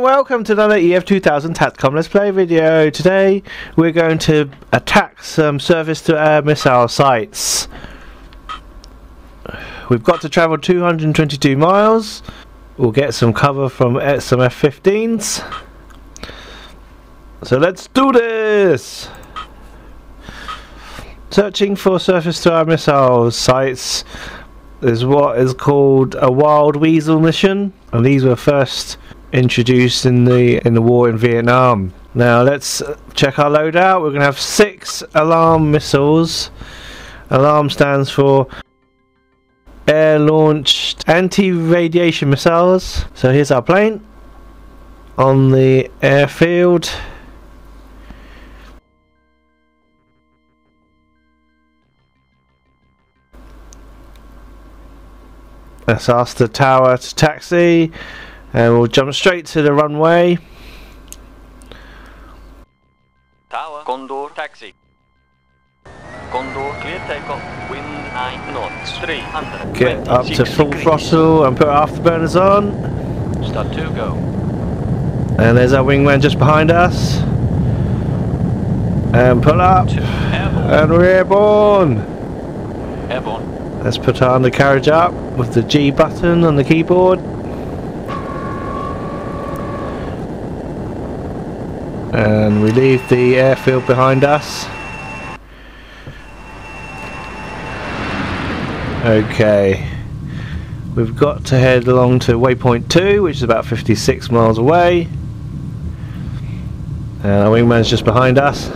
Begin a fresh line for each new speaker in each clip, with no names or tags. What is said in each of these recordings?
and welcome to another EF2000 TACTCOM Let's Play video. Today we're going to attack some surface-to-air missile sites. We've got to travel 222 miles. We'll get some cover from some F-15s. So let's do this! Searching for surface-to-air missile sites is what is called a Wild Weasel mission. And these were first introduced in the in the war in Vietnam. Now let's uh, check our loadout. We're going to have six alarm missiles. Alarm stands for air launched anti-radiation missiles. So here's our plane on the airfield. Let's ask the tower to taxi and we'll jump straight to the runway.
Tower, Condor, taxi. Condor, clear takeoff, wind 9 knots, 300.
Get up to full throttle and put afterburners on.
Start to go.
And there's our wingman just behind us. And pull up.
Airborne.
And we're airborne.
Airborne.
Let's put our undercarriage up with the G button on the keyboard. And we leave the airfield behind us. Okay. We've got to head along to waypoint 2 which is about 56 miles away. And our wingman's just behind us.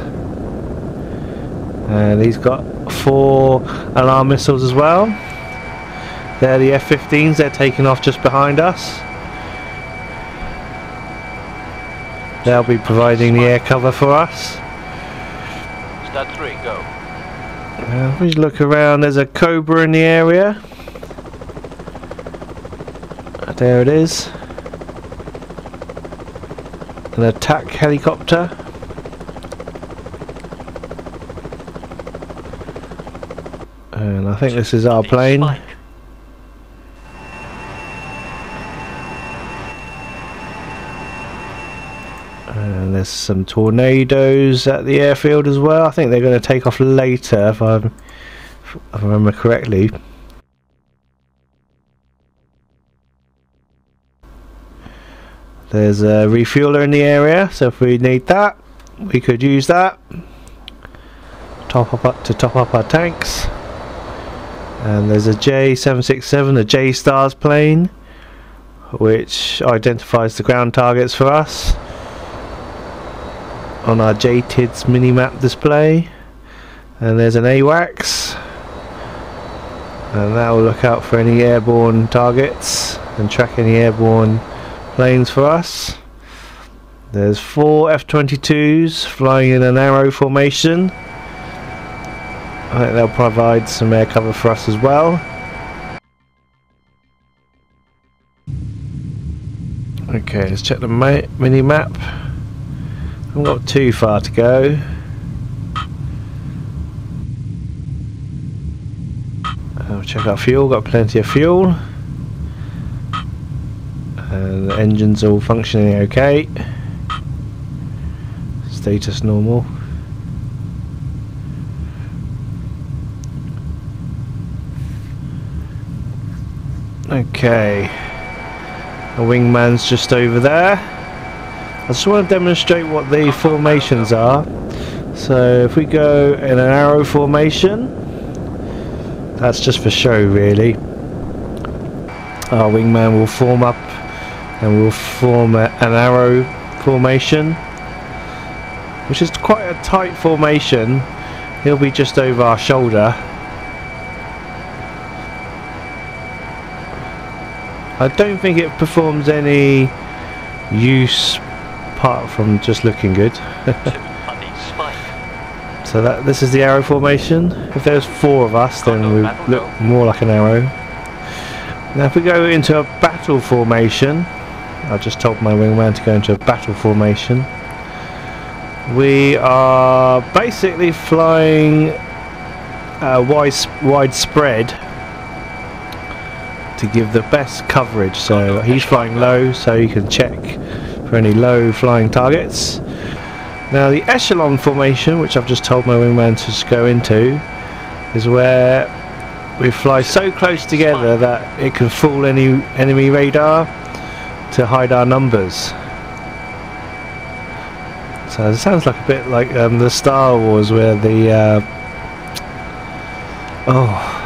And he's got four alarm missiles as well. They're the F-15s they're taking off just behind us They'll be providing the air cover for us.
Start three, go.
Uh, we look around, there's a Cobra in the area. There it is. An attack helicopter. And I think this is our plane. And there's some tornadoes at the airfield as well. I think they're going to take off later if, i if I remember correctly. There's a refueler in the area, so if we need that, we could use that. Top up to top up our tanks. And there's a J767, a J-Stars plane, which identifies the ground targets for us on our JTIDS mini-map display. And there's an AWACS and that will look out for any airborne targets and track any airborne planes for us. There's four F-22s flying in an arrow formation. I think they'll provide some air cover for us as well. Okay let's check the mini map haven't got too far to go. I'll check our fuel, got plenty of fuel. And the engine's all functioning okay. Status normal. Okay. The wingman's just over there. I just want to demonstrate what the formations are. So if we go in an arrow formation, that's just for show really. Our wingman will form up and we'll form a, an arrow formation, which is quite a tight formation. He'll be just over our shoulder. I don't think it performs any use apart from just looking good. so that this is the arrow formation. If there's four of us then we look more like an arrow. Now if we go into a battle formation, I just told my wingman to go into a battle formation. We are basically flying uh, wide, widespread to give the best coverage. So he's flying low so you can check for any low flying targets. Now the echelon formation, which I've just told my wingman to go into, is where we fly so close together that it can fool any enemy radar to hide our numbers. So it sounds like a bit like um, the Star Wars where the uh, oh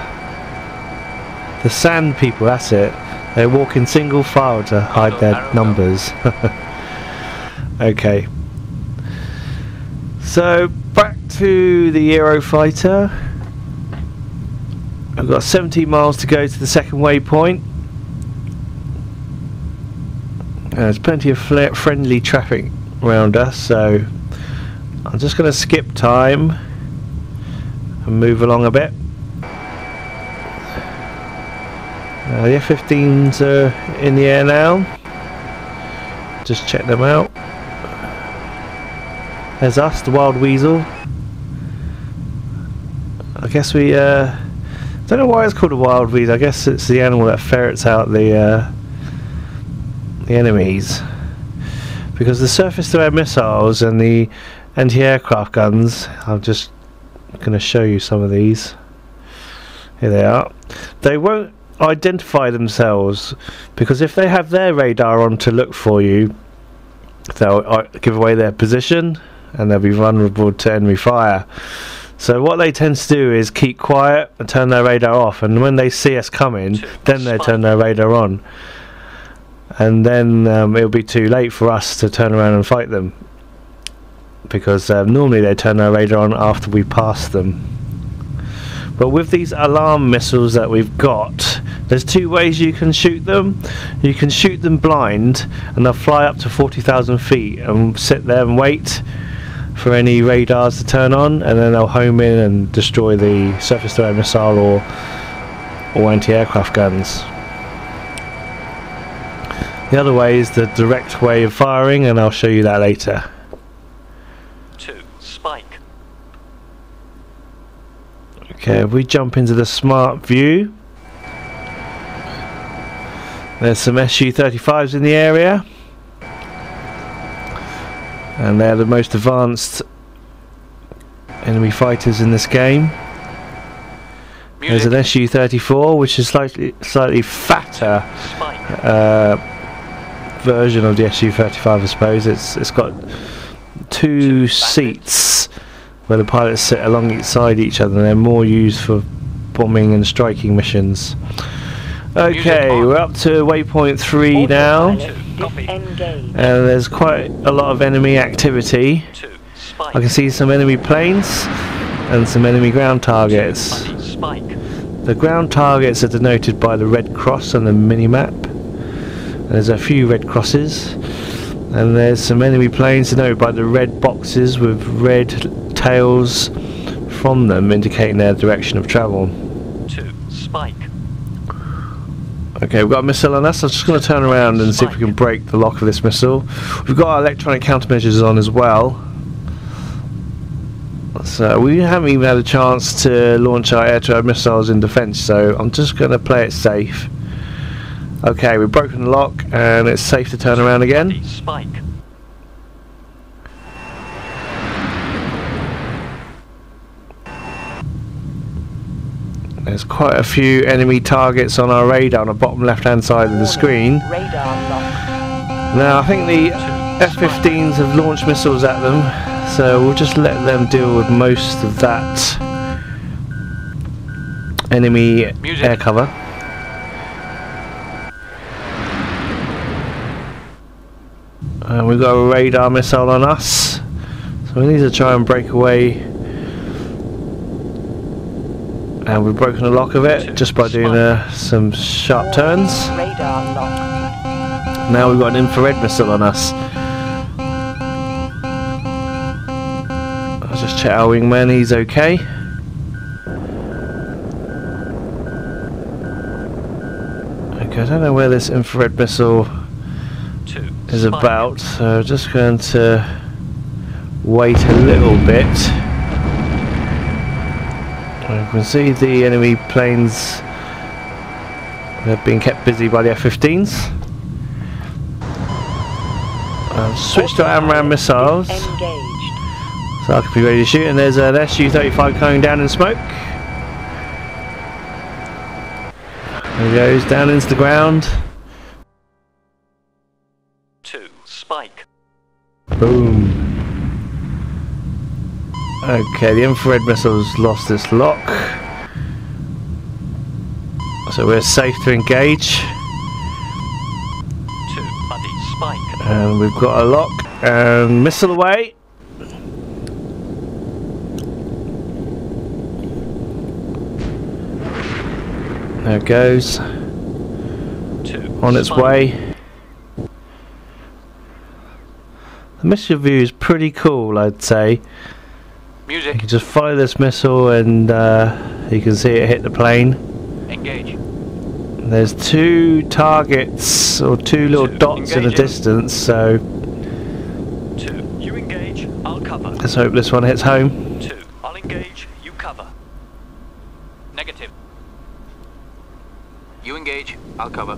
the sand people. That's it. They walk in single file to hide their numbers. okay. So back to the Eurofighter. I've got 17 miles to go to the second waypoint. Uh, There's plenty of friendly traffic around us, so I'm just going to skip time and move along a bit. Uh, the F-15s are in the air now. Just check them out. There's us, the Wild Weasel. I guess we, uh, don't know why it's called a Wild Weasel. I guess it's the animal that ferrets out the, uh, the enemies. Because the surface-to-air missiles and the anti-aircraft guns, I'm just going to show you some of these. Here they are. They won't identify themselves because if they have their radar on to look for you, they'll uh, give away their position and they'll be vulnerable to enemy fire. So what they tend to do is keep quiet and turn their radar off, and when they see us coming, then they turn their radar on, and then um, it'll be too late for us to turn around and fight them because um, normally they turn their radar on after we pass them. But with these alarm missiles that we've got, there's two ways you can shoot them. You can shoot them blind, and they'll fly up to 40,000 feet and sit there and wait for any radars to turn on, and then they'll home in and destroy the surface-to-air missile or or anti-aircraft guns. The other way is the direct way of firing, and I'll show you that later.
Two, spike.
Okay, if we jump into the smart view, there's some SU-35s in the area, and they're the most advanced enemy fighters in this game. There's an SU-34, which is slightly slightly fatter uh, version of the SU-35, I suppose. It's it's got two seats where the pilots sit alongside each other, and they're more used for bombing and striking missions. Okay, we're up to waypoint three now, and
Copy.
Disengage.
Uh, there's quite a lot of enemy activity. I can see some enemy planes and some enemy ground targets.
Spike.
The ground targets are denoted by the red cross on the mini-map. There's a few red crosses. And there's some enemy planes denoted by the red boxes with red tails from them indicating their direction of travel.
Two, spike.
Okay, we've got a missile on us. I'm just going to turn around and see if we can break the lock of this missile. We've got our electronic countermeasures on as well. So we haven't even had a chance to launch our air-to-air missiles in defence, so I'm just going to play it safe. Okay, we've broken the lock and it's safe to turn around again.
Spike.
There's quite a few enemy targets on our radar on the bottom left-hand side of the screen. Now I think the F-15s have launched missiles at them, so we'll just let them deal with most of that enemy
Music.
air cover. And we've got a radar missile on us, so we need to try and break away. And we've broken the lock of it just by doing uh, some sharp turns. Now we've got an infrared missile on us. I'll just check our wingman, he's okay. Okay, I don't know where this infrared missile is about, so I'm just going to wait a little bit. You can see the enemy planes have been kept busy by the F-15s. Uh, switch to AMRAAM missiles.
Engaged.
So I can be ready to shoot. And there's an SU-35 coming down in smoke. There he goes, down into the ground.
Two. Spike.
Boom. Okay, the infrared missile's lost its lock. So we're safe to engage.
Two. Buddy. Spike.
And we've got a lock. And missile away. There it goes.
Two.
On its
Spike.
way. The missile view is pretty cool, I'd say. You can just fire this missile and uh, you can see it hit the plane.
Engage.
There's two targets or two little
Two.
dots in the distance, so
Two. You engage. I'll cover.
let's hope this one hits home.
Two. I'll engage. You cover.
Negative. You engage. I'll cover.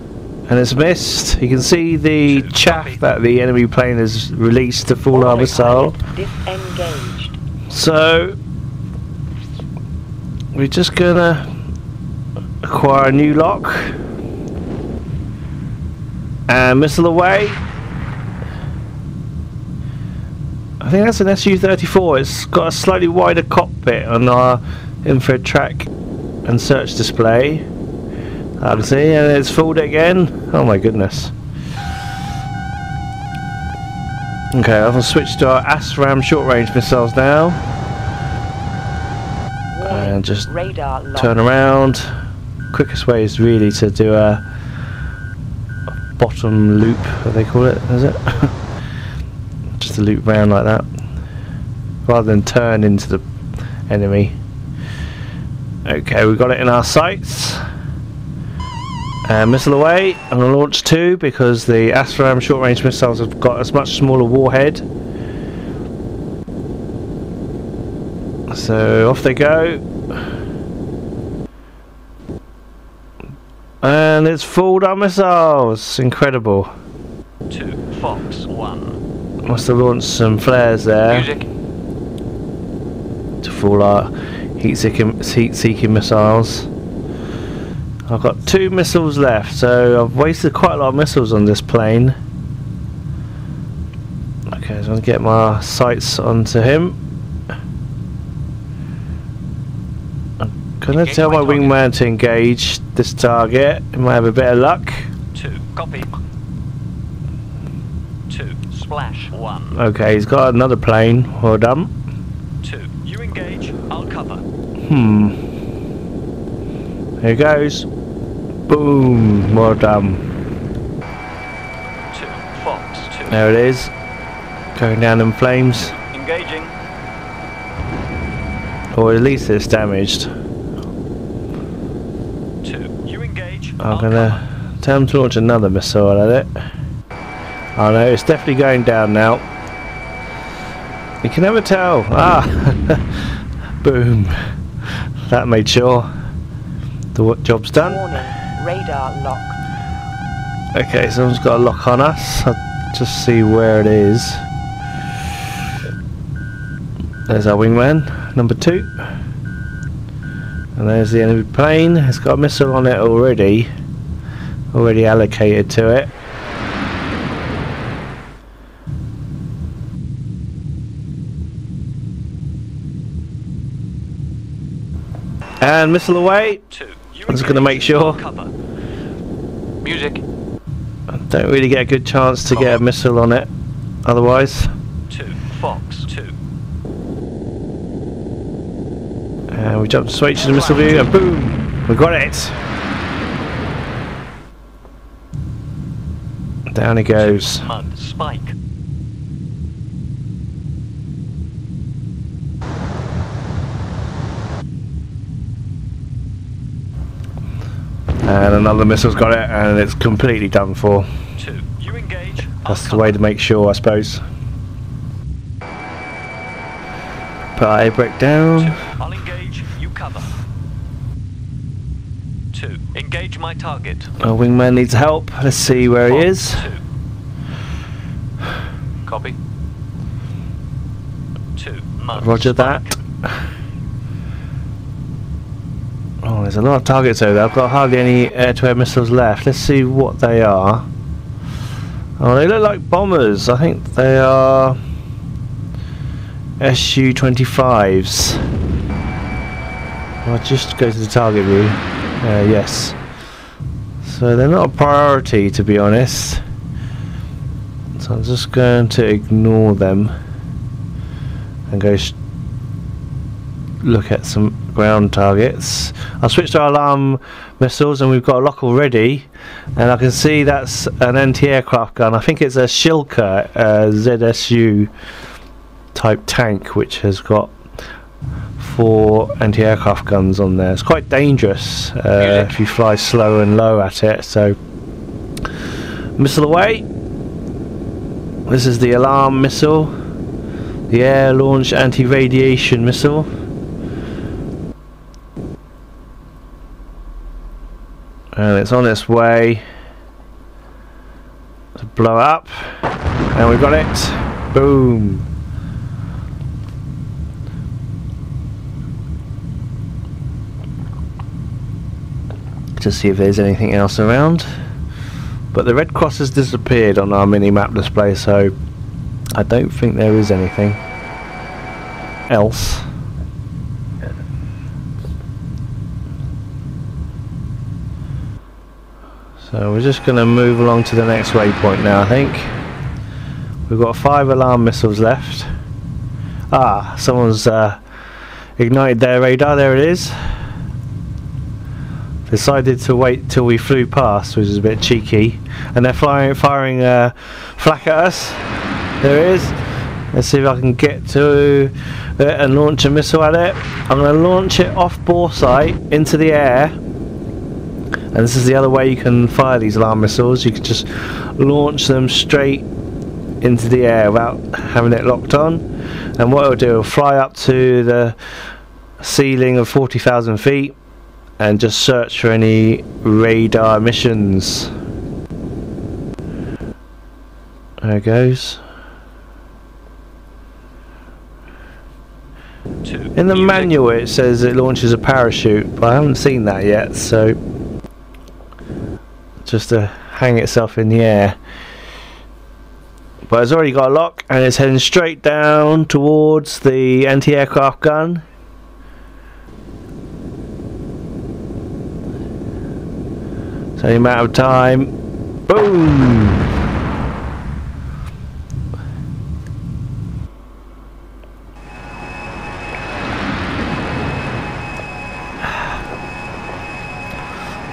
And it's missed. You can see the
Two.
chaff
Copy.
that the enemy plane has released to full armor missile.
Disengaged.
So we're just gonna acquire a new lock and missile away. I think that's an SU-34. It's got a slightly wider cockpit on our infrared track and search display. I can see, and it's fooled again. Oh my goodness. Okay, I've switched to our ASRAAM short-range missiles now. And just
Radar
turn around. Quickest way is really to do a, bottom loop, what they call it, is it? Just a loop round like that, rather than turn into the enemy. Okay, we've got it in our sights. Uh, missile away, and I'll launch two because the ASRAAM short-range missiles have got a much smaller warhead. So off they go. And it's fooled our missiles. Incredible.
Two. Fox. One.
Must have launched some flares there
Music.
to fool our heat-seeking, heat-seeking missiles. I've got two missiles left, so I've wasted quite a lot of missiles on this plane. Okay, so I'm gonna get my sights onto him. Gonna
Engage
tell
my
wingman to engage this target. He might have a bit of luck.
Two. Copy. Two. Splash. One.
Okay, he's got another plane. Well done.
Two. You engage. I'll cover.
Hmm. Here goes. Boom. Well done.
Two. Fox. Two.
There it is. Going down in flames.
Engaging.
Or at least it's damaged.
Two. You engage.
I'm gonna him to launch another missile at it. Oh no, it's definitely going down now. You can never tell. Ah! Boom. That made sure the job's done.
Warning. Radar locked.
Okay, someone's got a lock on us. I'll just see where it is. There's our wingman, number two. And there's the enemy plane. It's got a missile on it already. Already allocated to it. And missile away.
Two.
I'm just gonna make sure.
Cover.
Music.
Don't really get a good chance to get a missile on it. Otherwise.
Two. Fox. Two.
And we jump straight to the missile view and boom! We got it! Down he goes.
Mud. Spike.
And another missile's got it and it's completely done for.
Two. You engage.
That's the way to make sure, I suppose. Put our air brake
Two.
down.
I'll engage. You cover. Two. Engage my target.
Our wingman needs help. Let's see where he is.
Two.
Copy.
Two.
Roger that. Oh, there's a lot of targets over there. I've got hardly any air-to-air missiles left. Let's see what they are. Oh, they look like bombers. I think they are Su-25s. I'll just go to the target view. Uh, yes. So they're not a priority, to be honest. So I'm just going to ignore them and go look at some ground targets. I switched our alarm missiles and we've got a lock already and I can see that's an anti-aircraft gun. I think it's a Shilka uh, ZSU type tank which has got four anti-aircraft guns on there. It's quite dangerous uh, if you fly slow and low at it. So missile away. This is the alarm missile, the air launch anti-radiation missile. And it's on its way to blow up. And we've got it. Boom. To see if there's anything else around. But the red cross has disappeared on our mini map display, so I don't think there is anything else. So we're just going to move along to the next waypoint now, I think. We've got five alarm missiles left. Ah, someone's uh, ignited their radar, there it is decided to wait till we flew past, which is a bit cheeky. And they're flying, firing uh, flak at us. There it is. Let's see if I can get to it and launch a missile at it. I'm going to launch it off boresight into the air. And this is the other way you can fire these alarm missiles. You can just launch them straight into the air without having it locked on. And what it'll do, it'll fly up to the ceiling of 40,000 feet and just search for any radar emissions. There it goes. In the manual it says it launches a parachute, but I haven't seen that yet, so just to hang itself in the air. But it's already got a lock and it's heading straight down towards the anti-aircraft gun. Same amount of time. Boom!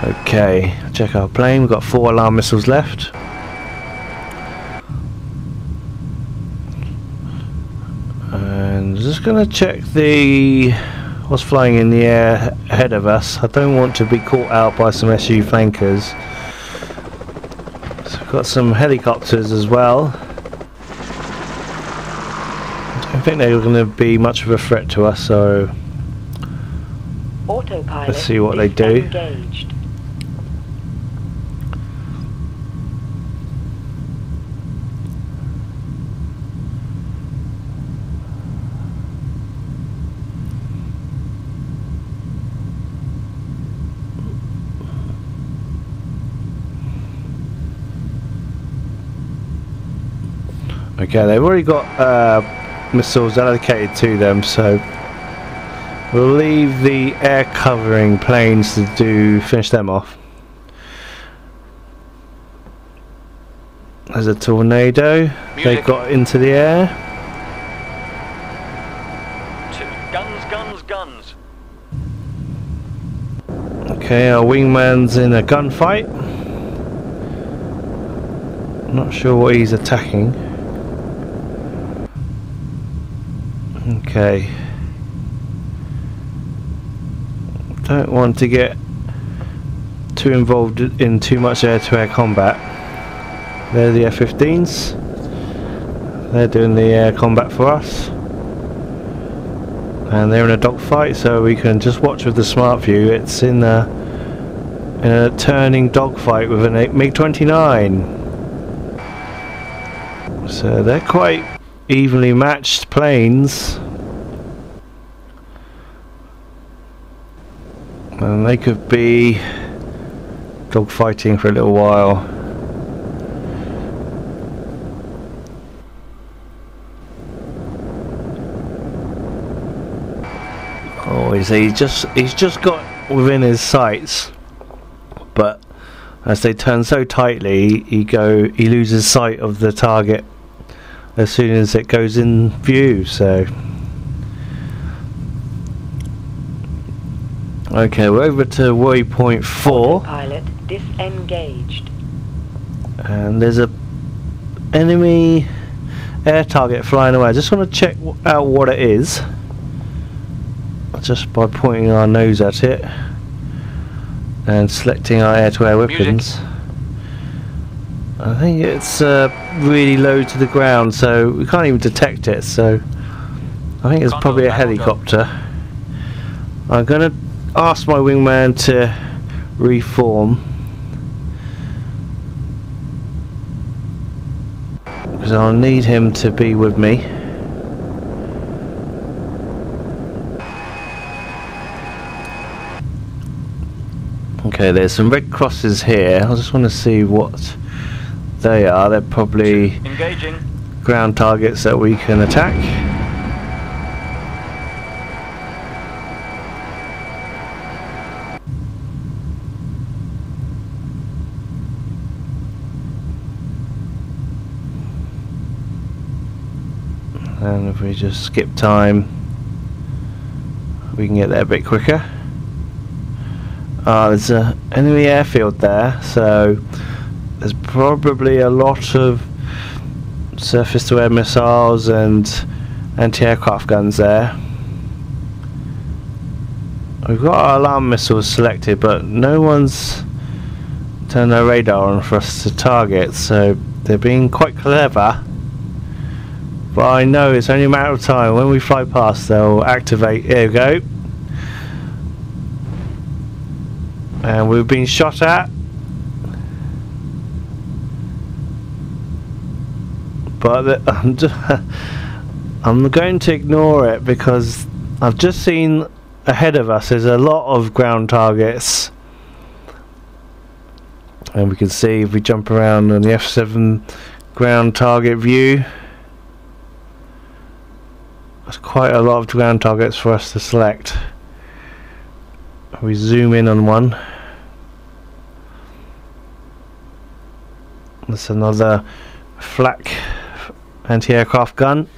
Okay, check our plane. We've got four alarm missiles left. And just gonna check the what's flying in the air ahead of us. I don't want to be caught out by some SU flankers. So we've got some helicopters as well. I don't think they're going to be much of a threat to us, so
Autopilot.
Let's see what they do.
Engaged.
Okay, they've already got uh, missiles allocated to them, so we'll leave the air covering planes to do finish them off. There's a tornado. They
Music.
got into the air.
Two. Guns, guns, guns.
Okay, our wingman's in a gunfight. Not sure what he's attacking. Okay. Don't want to get too involved in too much air-to-air combat. They're the F-15s. They're doing the air combat for us. And they're in a dogfight, so we can just watch with the smart view. It's in a, in a turning dogfight with an MiG-29. So they're quite evenly matched planes. And they could be dogfighting for a little while. Oh, he's, he's just he's just got within his sights, but as they turn so tightly, he go he loses sight of the target as soon as it goes in view. So. Okay, we're over to waypoint four,
Pilot disengaged.
and there's a enemy air target flying away. I just want to check out what it is, just by pointing our nose at it and selecting our air-to-air
Music.
weapons. I think it's uh, really low to the ground, so we can't even detect it. So I think it's probably a helicopter. I'm gonna ask my wingman to reform because I'll need him to be with me. Okay, there's some red crosses here. I just want to see what they are. They're probably
Engaging.
ground targets that we can attack. And if we just skip time, we can get there a bit quicker. Ah, there's a enemy airfield there, so there's probably a lot of surface-to-air missiles and anti-aircraft guns there. We've got our alarm missiles selected, but no one's turned their radar on for us to target, so they're being quite clever. But I know it's only a matter of time. When we fly past, they'll activate. Here we go. And we've been shot at. But I'm, just, I'm going to ignore it because I've just seen ahead of us there's a lot of ground targets. And we can see if we jump around on the F7 ground target view. There's quite a lot of ground targets for us to select. We zoom in on one. That's another flak anti-aircraft gun.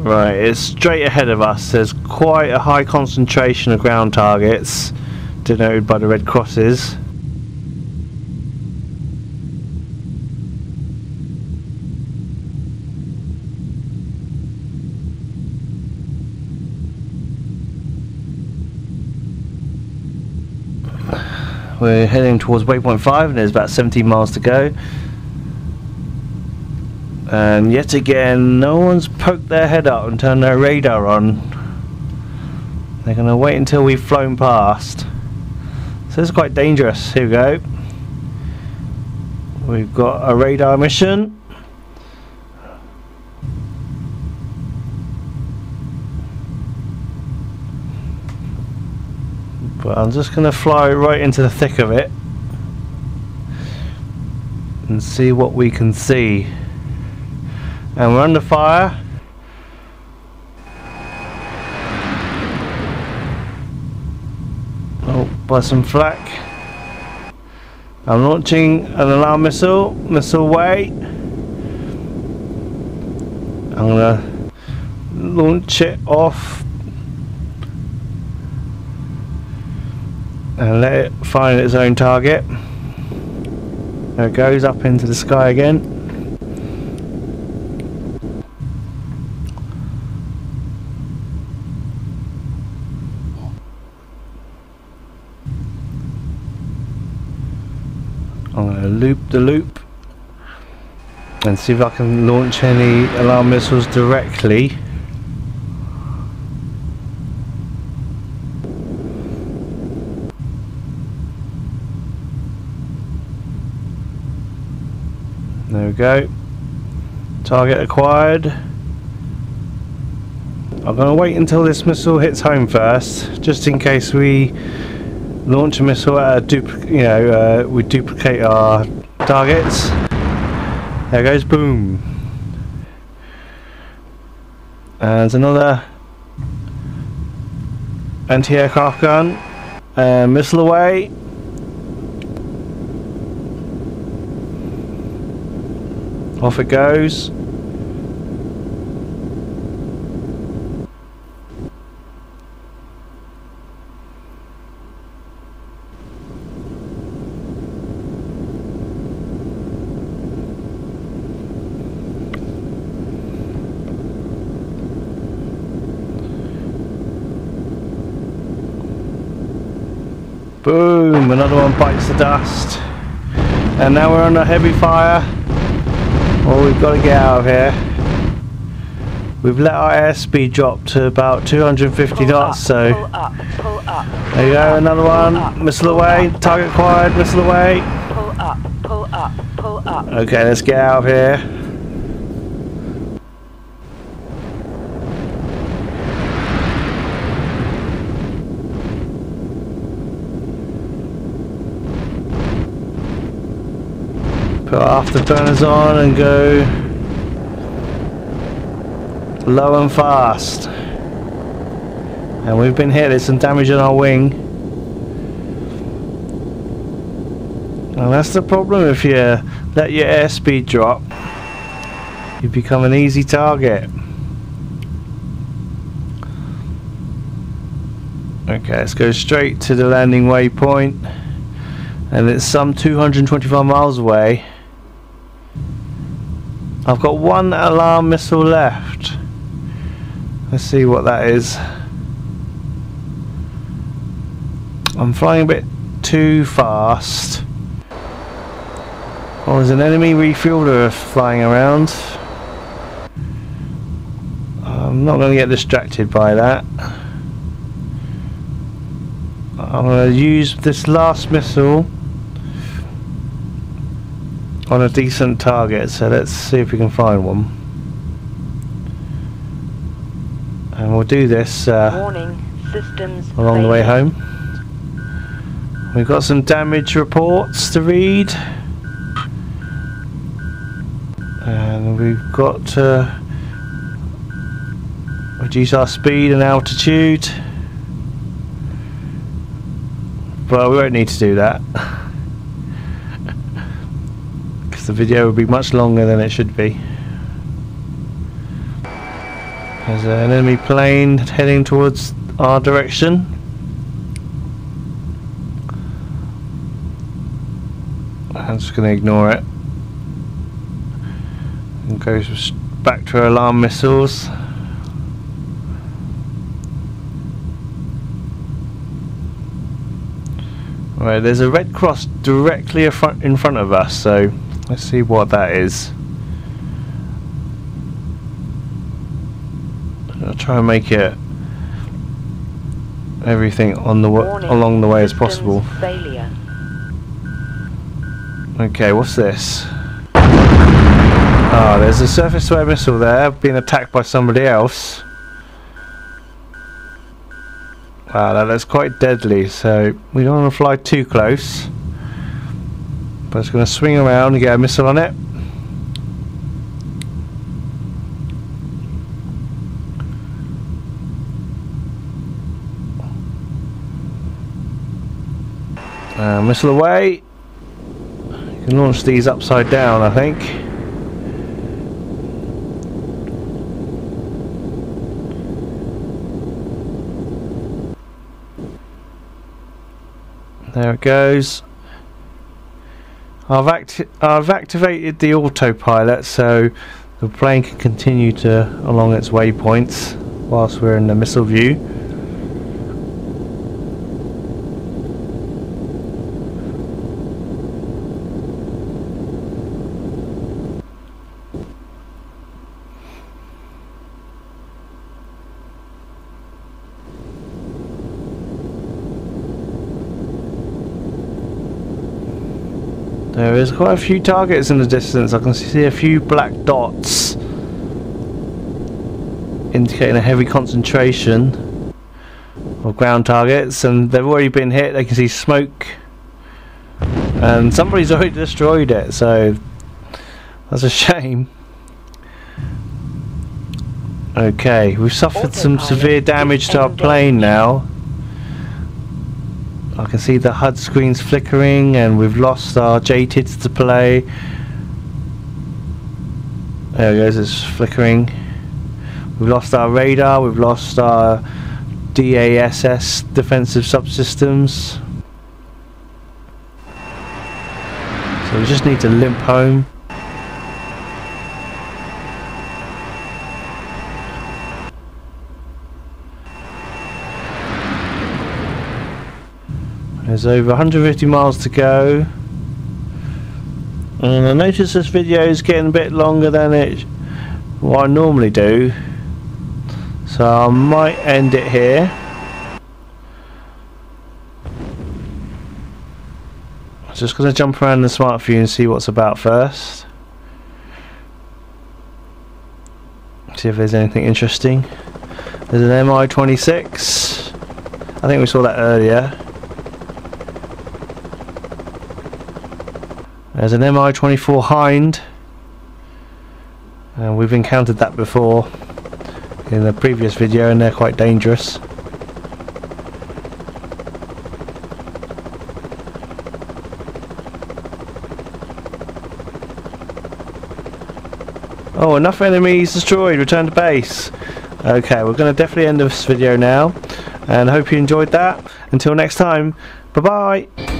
Right, it's straight ahead of us. There's quite a high concentration of ground targets, denoted by the red crosses. We're heading towards waypoint 5 and there's about 17 miles to go. And yet again, no one's poked their head up and turned their radar on. They're going to wait until we've flown past. So this is quite dangerous. Here we go. We've got a radar mission. I'm just going to fly right into the thick of it and see what we can see. And we're under fire. Oh, by some flak. I'm launching an alarm missile, missile away. I'm gonna launch it off and let it find its own target. There it goes up into the sky again. I'm going to loop the loop and see if I can launch any alarm missiles directly. There we go. Target acquired. I'm going to wait until this missile hits home first, just in case we launch a missile at a duplicate, you know, uh, we duplicate our targets. There goes, boom. And there's another anti-aircraft gun. Uh, missile away. Off it goes. Boom, another one bites the dust. And now we're a heavy fire. Well, we've got to get out of here. We've let our airspeed drop to about 250
Pull
knots,
up,
so
Pull up, pull up.
there you go, another one. Missile away, target acquired, missile away.
Pull up, pull up, pull up.
Okay, let's get out of here. Put our afterburners on and go low and fast. And we've been hit, there's some damage on our wing. And that's the problem if you let your airspeed drop. You become an easy target. Okay, let's go straight to the landing waypoint. And it's some 225 miles away. I've got one alarm missile left. Let's see what that is. I'm flying a bit too fast. Oh, there's an enemy refueler flying around. I'm not going to get distracted by that. I'm going to use this last missile on a decent target, so let's see if we can find one. And we'll do this uh,
systems
along the way home. We've got some damage reports to read. And we've got to reduce our speed and altitude. But we won't need to do that. The video will be much longer than it should be. There's an enemy plane heading towards our direction. I'm just going to ignore it. And go back to alarm missiles. Right, there's a red cross directly in front of us, so let's see what that is. I'll try and make it everything on the
Warning,
along the way as possible.
Failure.
Okay, what's this? Ah, there's a surface to air missile there being attacked by somebody else. Wow, that looks quite deadly, so we don't want to fly too close. But it's going to swing around and get a missile on it. Uh, missile away. You can launch these upside down, I think. There it goes. I've, acti- I've activated the autopilot so the plane can continue to along its waypoints whilst we're in the missile view. There is quite a few targets in the distance. I can see a few black dots indicating a heavy concentration of ground targets and they've already been hit. They can see smoke and somebody's already destroyed it so that's a shame. Okay, we've suffered some severe damage to our plane now. I can see the HUD screens flickering and we've lost our JTIDS display. There it goes, it's flickering. We've lost our radar, we've lost our DASS defensive subsystems. So we just need to limp home. There's over 150 miles to go. And I notice this video is getting a bit longer than it what I normally do. So I might end it here. Just going to jump around the smart view and see what's about first. See if there's anything interesting. There's an MI26. I think we saw that earlier. There's an MI24 Hind. And we've encountered that before in a previous video and they're quite dangerous. Oh, enough enemies destroyed. Return to base. Okay, we're going to definitely end this video now. And hope you enjoyed that. Until next time, bye bye.